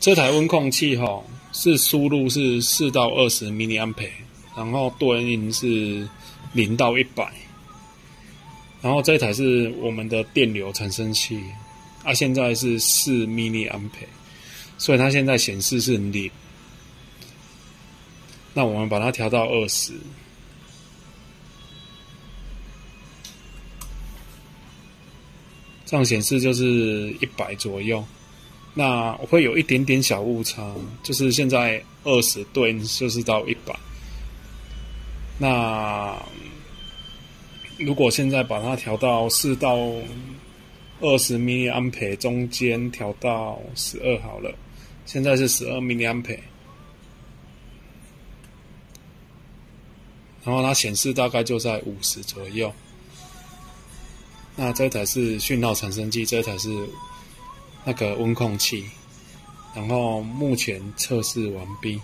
这台温控器哈是输入是四到二十 mini 安培，然后对应是零到一百，然后这台是我们的电流产生器，啊，现在是四 mini 安培，所以它现在显示是零。那我们把它调到二十，这样显示就是一百左右。那我会有一点点小误差，就是现在二十对就是到一百。那如果现在把它调到四到二十 mini 安培，中间调到十二好了，现在是十二 mini 安培，然后它显示大概就在五十左右。那这台是讯号产生器，这台是。那个温控器，然后目前测试完毕。